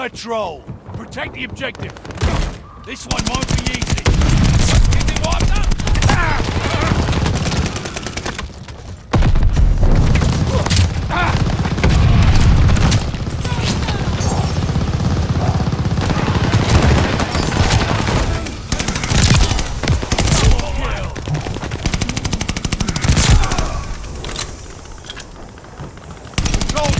Patrol, protect the objective. This one won't be easy. Is it wiped up? Control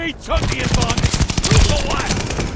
We took the advantage. Prove what?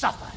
上班